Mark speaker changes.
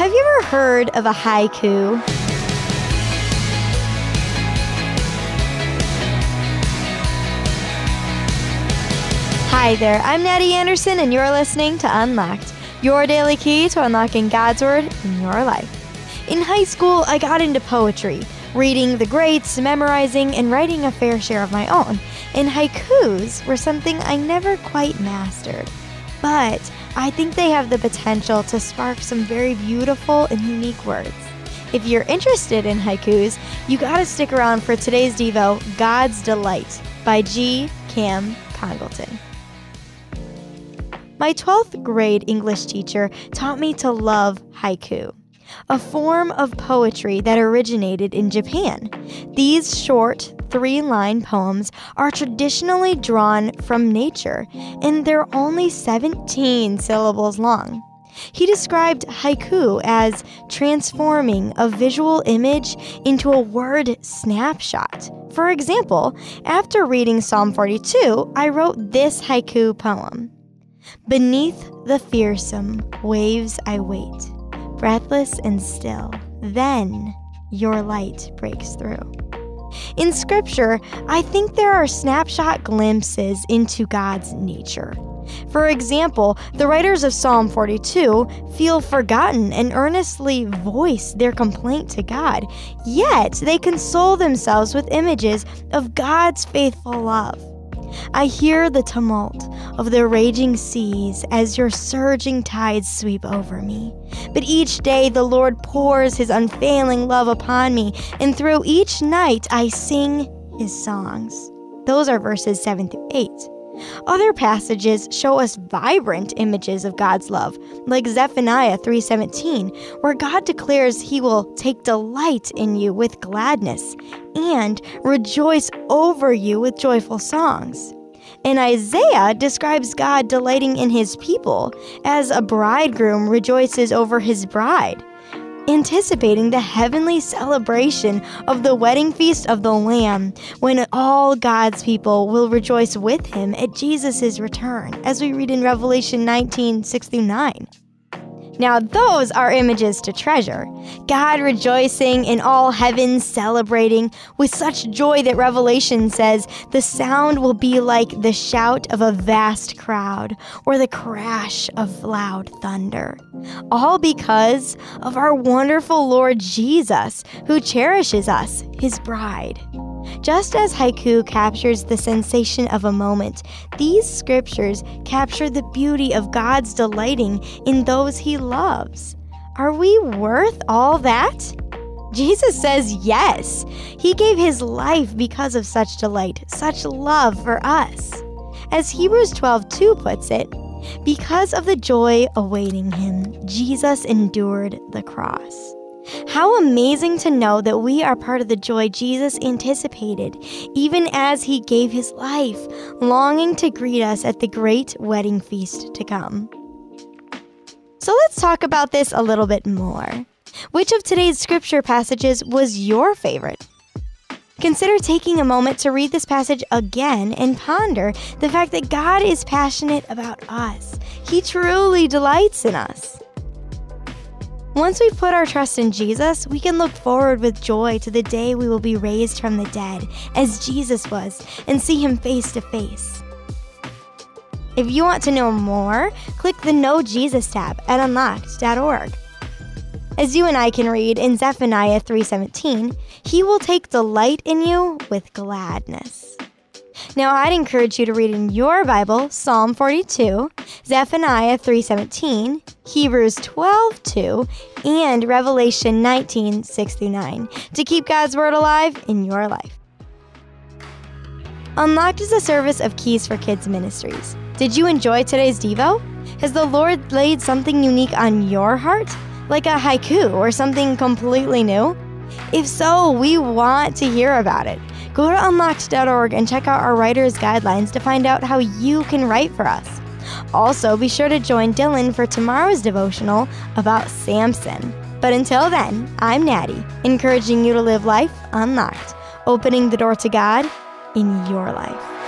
Speaker 1: Have you ever heard of a haiku? Hi there, I'm Natty Anderson, and you're listening to Unlocked, your daily key to unlocking God's Word in your life. In high school, I got into poetry, reading the greats, memorizing, and writing a fair share of my own. And haikus were something I never quite mastered. But I think they have the potential to spark some very beautiful and unique words. If you're interested in haikus, you gotta stick around for today's Devo, God's Delight by G. Cam Congleton. My 12th grade English teacher taught me to love haiku, a form of poetry that originated in Japan. These short, three line poems are traditionally drawn from nature, and they're only 17 syllables long. He described haiku as transforming a visual image into a word snapshot. For example, after reading Psalm 42, I wrote this haiku poem. Beneath the fearsome waves I wait, breathless and still. Then your light breaks through. In Scripture, I think there are snapshot glimpses into God's nature. For example, the writers of Psalm 42 feel forgotten and earnestly voice their complaint to God, yet they console themselves with images of God's faithful love. I hear the tumult of the raging seas as your surging tides sweep over me. But each day the Lord pours his unfailing love upon me, and through each night I sing his songs. Those are verses 7 through 8. Other passages show us vibrant images of God's love, like Zephaniah 3:17, where God declares he will take delight in you with gladness and rejoice over you with joyful songs. And Isaiah describes God delighting in his people as a bridegroom rejoices over his bride anticipating the heavenly celebration of the wedding feast of the Lamb, when all God's people will rejoice with him at Jesus' return, as we read in Revelation 19 6 through 9. Now, those are images to treasure. God rejoicing in all heaven, celebrating with such joy that Revelation says the sound will be like the shout of a vast crowd or the crash of loud thunder. All because of our wonderful Lord Jesus, who cherishes us, his bride. Just as haiku captures the sensation of a moment, these scriptures capture the beauty of God's delighting in those he loves. Are we worth all that? Jesus says yes. He gave his life because of such delight, such love for us. As Hebrews 12:2 puts it, because of the joy awaiting him, Jesus endured the cross. How amazing to know that we are part of the joy Jesus anticipated, even as he gave his life, longing to greet us at the great wedding feast to come. So let's talk about this a little bit more. Which of today's scripture passages was your favorite? Consider taking a moment to read this passage again and ponder the fact that God is passionate about us. He truly delights in us. Once we put our trust in Jesus, we can look forward with joy to the day we will be raised from the dead, as Jesus was, and see him face to face. If you want to know more, click the Know Jesus tab at unlocked.org. As you and I can read in Zephaniah 3:17, he will take delight in you with gladness. Now, I'd encourage you to read in your Bible Psalm 42, Zephaniah 3:17, Hebrews 12:2, and Revelation 19, 6 through 9 to keep God's word alive in your life. Unlocked is a service of Keys for Kids Ministries. Did you enjoy today's Devo? Has the Lord laid something unique on your heart? Like a haiku or something completely new? If so, we want to hear about it. Go to unlocked.org and check out our writer's guidelines to find out how you can write for us. Also, be sure to join Dylan for tomorrow's devotional about Samson. But until then, I'm Natty, encouraging you to live life unlocked, opening the door to God in your life.